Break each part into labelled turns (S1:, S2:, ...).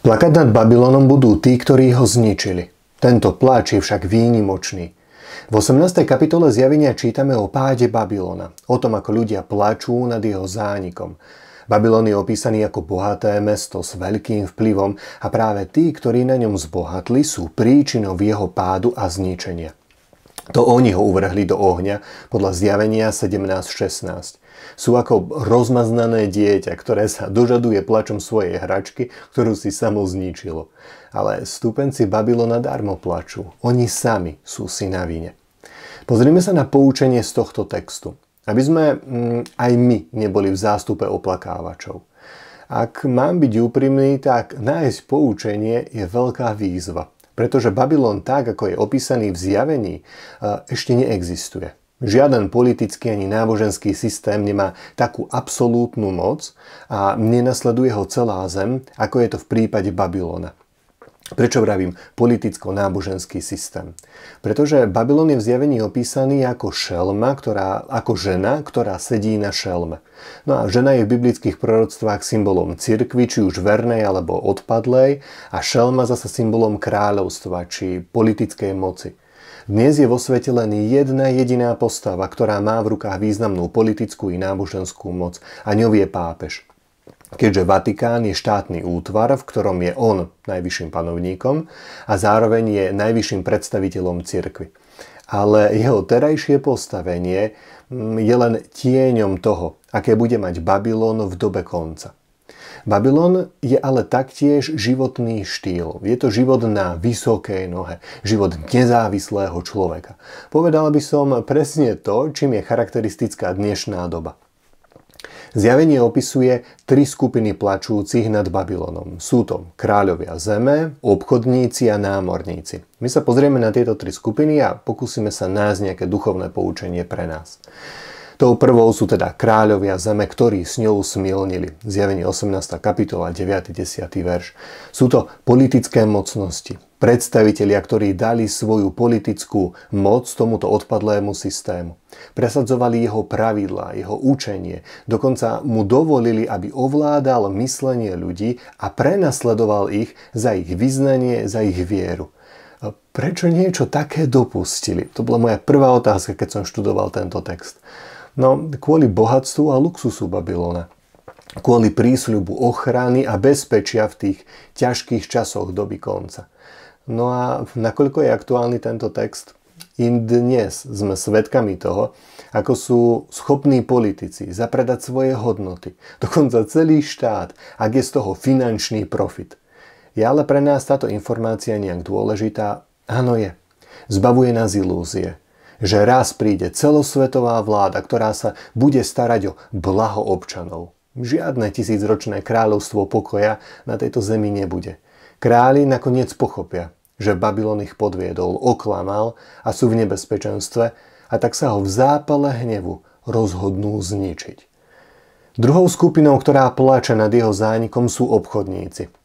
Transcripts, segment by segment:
S1: Plakať nad Babylonom budú tí, ktorí ho zničili. Tento pláč je však výnimočný. V 18. kapitole zjavenia čítame o páde Babylona, o tom, ako ľudia plačú nad jeho zánikom. Babylon je opísaný ako bohaté mesto s veľkým vplyvom a práve tí, ktorí na ňom zbohatli, sú príčinou jeho pádu a zničenia. To oni ho uvrhli do ohňa podľa zjavenia 17.16. Sú ako rozmaznané dieťa, ktoré sa dožaduje plačom svojej hračky, ktorú si samo zničilo. Ale stúpenci Babylona darmo plačú. Oni sami sú si na vine. Pozrime sa na poučenie z tohto textu. Aby sme mm, aj my neboli v zástupe oplakávačov. Ak mám byť úprimný, tak nájsť poučenie je veľká výzva. Pretože Babylon tak, ako je opísaný v zjavení, e, ešte neexistuje. Žiaden politický ani náboženský systém nemá takú absolútnu moc a nenasleduje ho celá zem, ako je to v prípade Babylona. Prečo vravím politicko-náboženský systém? Pretože Babylon je v zjavení opísaný ako šelma, ktorá, ako žena, ktorá sedí na šelme. No a žena je v biblických proroctvách symbolom cirkvi, či už vernej alebo odpadlej, a šelma zasa symbolom kráľovstva, či politickej moci. Dnes je vo svete len jedna jediná postava, ktorá má v rukách významnú politickú i náboženskú moc a ňou je pápež keďže Vatikán je štátny útvar, v ktorom je on najvyšším panovníkom a zároveň je najvyšším predstaviteľom cirkvy. Ale jeho terajšie postavenie mm, je len tieňom toho, aké bude mať Babylon v dobe konca. Babylon je ale taktiež životný štýl. Je to život na vysokej nohe. Život nezávislého človeka. Povedal by som presne to, čím je charakteristická dnešná doba. Zjavenie opisuje tri skupiny plačúcich nad Babylonom. Sú to kráľovia zeme, obchodníci a námorníci. My sa pozrieme na tieto tri skupiny a pokúsime sa nájsť nejaké duchovné poučenie pre nás. Tou prvou sú teda kráľovia zeme, ktorí s ňou smilnili. Zjavenie 18. kapitola 9. 10. verš. Sú to politické mocnosti, predstavitelia, ktorí dali svoju politickú moc tomuto odpadlému systému. Presadzovali jeho pravidlá, jeho učenie, dokonca mu dovolili, aby ovládal myslenie ľudí a prenasledoval ich za ich vyznanie, za ich vieru. Prečo niečo také dopustili? To bola moja prvá otázka, keď som študoval tento text. No, kvôli bohatstvu a luxusu Babylona. Kvôli prísľubu ochrany a bezpečia v tých ťažkých časoch doby konca. No a nakoľko je aktuálny tento text? I dnes sme svedkami toho, ako sú schopní politici zapredať svoje hodnoty, dokonca celý štát, ak je z toho finančný profit. Je ale pre nás táto informácia nejak dôležitá? Áno je. Zbavuje nás ilúzie že raz príde celosvetová vláda, ktorá sa bude starať o blaho občanov. Žiadne tisícročné kráľovstvo pokoja na tejto zemi nebude. Králi nakoniec pochopia, že Babylon ich podviedol, oklamal a sú v nebezpečenstve a tak sa ho v zápale hnevu rozhodnú zničiť. Druhou skupinou, ktorá plače nad jeho zánikom, sú obchodníci –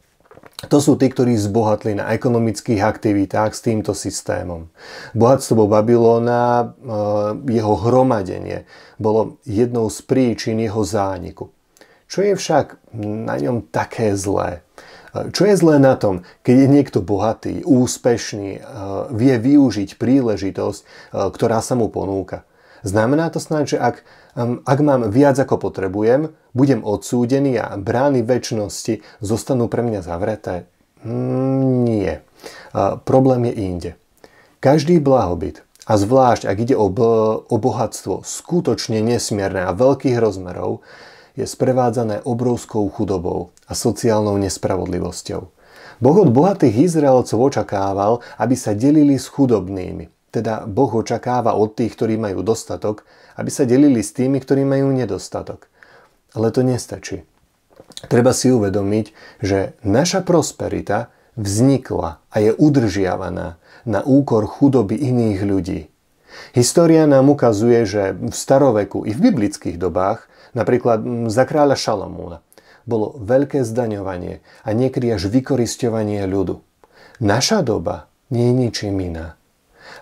S1: to sú tí, ktorí zbohatli na ekonomických aktivitách s týmto systémom. Bohatstvo Babylona, e, jeho hromadenie, bolo jednou z príčin jeho zániku. Čo je však na ňom také zlé? E, čo je zlé na tom, keď je niekto bohatý, úspešný, e, vie využiť príležitosť, ktorá sa mu ponúka? Znamená to snáď, že ak, ak mám viac ako potrebujem, budem odsúdený a brány väčšnosti zostanú pre mňa zavreté? Mm, nie. Problém je inde. Každý blahobyt, a zvlášť ak ide o, o bohatstvo skutočne nesmierne a veľkých rozmerov, je sprevádzané obrovskou chudobou a sociálnou nespravodlivosťou. Boh od bohatých Izraelcov očakával, aby sa delili s chudobnými. Teda Boh očakáva od tých, ktorí majú dostatok, aby sa delili s tými, ktorí majú nedostatok. Ale to nestačí. Treba si uvedomiť, že naša prosperita vznikla a je udržiavaná na úkor chudoby iných ľudí. História nám ukazuje, že v staroveku i v biblických dobách, napríklad za kráľa Šalamúna, bolo veľké zdaňovanie a niekedy až vykorisťovanie ľudu. Naša doba nie je ničím iná.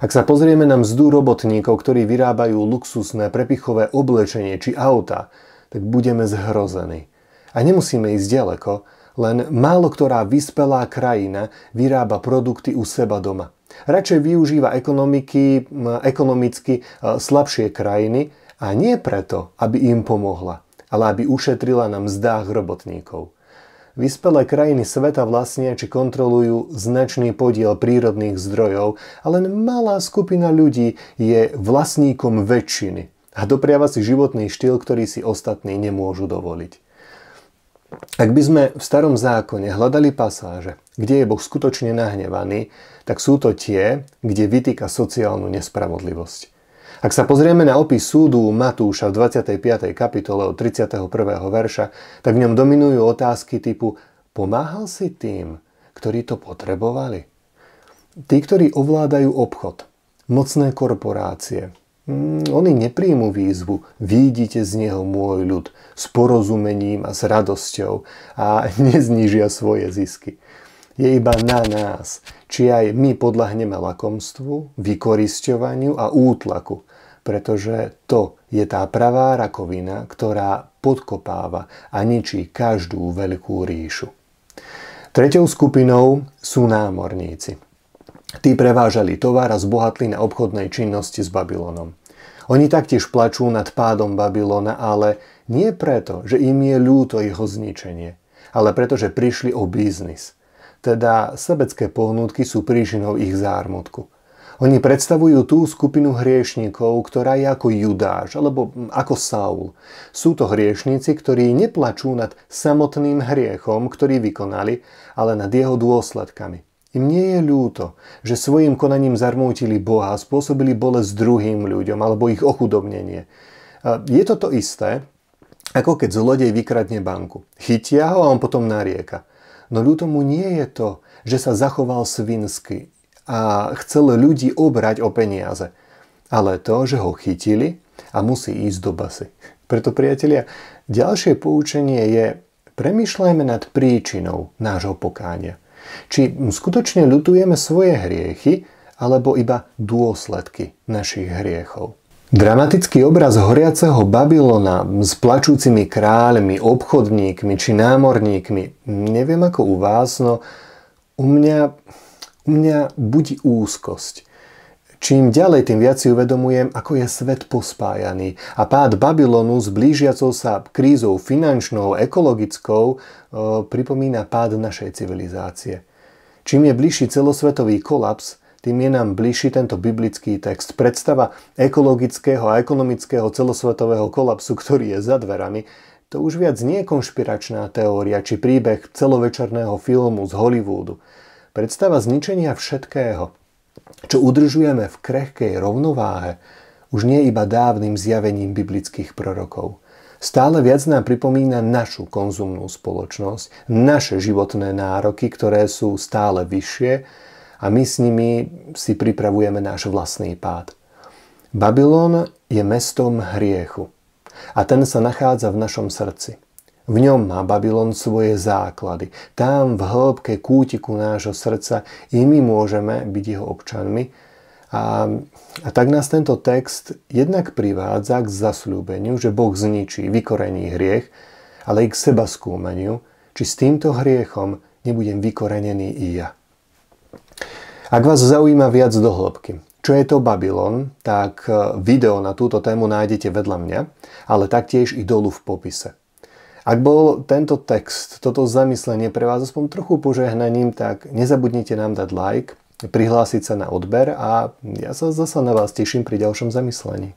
S1: Ak sa pozrieme na mzdu robotníkov, ktorí vyrábajú luxusné prepichové oblečenie či auta, tak budeme zhrození. A nemusíme ísť ďaleko, Len málo ktorá vyspelá krajina vyrába produkty u seba doma. Radšej využíva ekonomiky, ekonomicky e, slabšie krajiny a nie preto, aby im pomohla, ale aby ušetrila na mzdách robotníkov. Vyspelé krajiny sveta vlastnia či kontrolujú značný podiel prírodných zdrojov a len malá skupina ľudí je vlastníkom väčšiny a dopriava si životný štýl, ktorý si ostatní nemôžu dovoliť. Ak by sme v starom zákone hľadali pasáže, kde je Boh skutočne nahnevaný, tak sú to tie, kde vytýka sociálnu nespravodlivosť. Ak sa pozrieme na opis súdu Matúša v 25. kapitole od 31. verša, tak v ňom dominujú otázky typu Pomáhal si tým, ktorí to potrebovali? Tí, ktorí ovládajú obchod, mocné korporácie, oni nepríjmu výzvu, výjdite z neho môj ľud, s porozumením a s radosťou a neznižia svoje zisky. Je iba na nás, či aj my podľahneme lakomstvu, vykorisťovaniu a útlaku, pretože to je tá pravá rakovina, ktorá podkopáva a ničí každú veľkú ríšu. Tretou skupinou sú námorníci. Tí prevážali tovar a zbohatli na obchodnej činnosti s Babylonom. Oni taktiež plačú nad pádom Babylona, ale nie preto, že im je ľúto jeho zničenie, ale preto, že prišli o biznis. Teda sebecké pohnutky sú príčinou ich zármutku. Oni predstavujú tú skupinu hriešníkov, ktorá je ako Judáš alebo ako Saul. Sú to hriešníci, ktorí neplačú nad samotným hriechom, ktorý vykonali, ale nad jeho dôsledkami. Im nie je ľúto, že svojim konaním zarmútili Boha a spôsobili bolesť druhým ľuďom alebo ich ochudobnenie. Je to to isté, ako keď zlodej vykradne banku. Chytia ho a on potom narieka. No ľúto mu nie je to, že sa zachoval svinsky, a chcel ľudí obrať o peniaze. Ale to, že ho chytili a musí ísť do basy. Preto, priatelia, ďalšie poučenie je premyšľajme nad príčinou nášho pokánia. Či skutočne ľutujeme svoje hriechy, alebo iba dôsledky našich hriechov. Dramatický obraz horiaceho Babylona s plačúcimi kráľmi, obchodníkmi či námorníkmi, neviem ako u vás, no u mňa u mňa budí úzkosť. Čím ďalej, tým viac si uvedomujem, ako je svet pospájaný a pád Babylonu s blížiacou sa krízou finančnou, ekologickou e, pripomína pád našej civilizácie. Čím je bližší celosvetový kolaps, tým je nám bližší tento biblický text. Predstava ekologického a ekonomického celosvetového kolapsu, ktorý je za dverami, to už viac nie je konšpiračná teória či príbeh celovečerného filmu z Hollywoodu. Predstava zničenia všetkého, čo udržujeme v krehkej rovnováhe, už nie iba dávnym zjavením biblických prorokov. Stále viac nám pripomína našu konzumnú spoločnosť, naše životné nároky, ktoré sú stále vyššie a my s nimi si pripravujeme náš vlastný pád. Babylon je mestom hriechu a ten sa nachádza v našom srdci. V ňom má Babylon svoje základy. Tam v hĺbke kútiku nášho srdca i my môžeme byť jeho občanmi. A, a tak nás tento text jednak privádza k zasľúbeniu, že Boh zničí, vykorení hriech, ale i k seba skúmaniu, či s týmto hriechom nebudem vykorenený i ja. Ak vás zaujíma viac do hĺbky, čo je to Babylon, tak video na túto tému nájdete vedľa mňa, ale taktiež i dolu v popise. Ak bol tento text, toto zamyslenie pre vás aspoň trochu požehnaním, tak nezabudnite nám dať like, prihlásiť sa na odber a ja sa zasa na vás teším pri ďalšom zamyslení.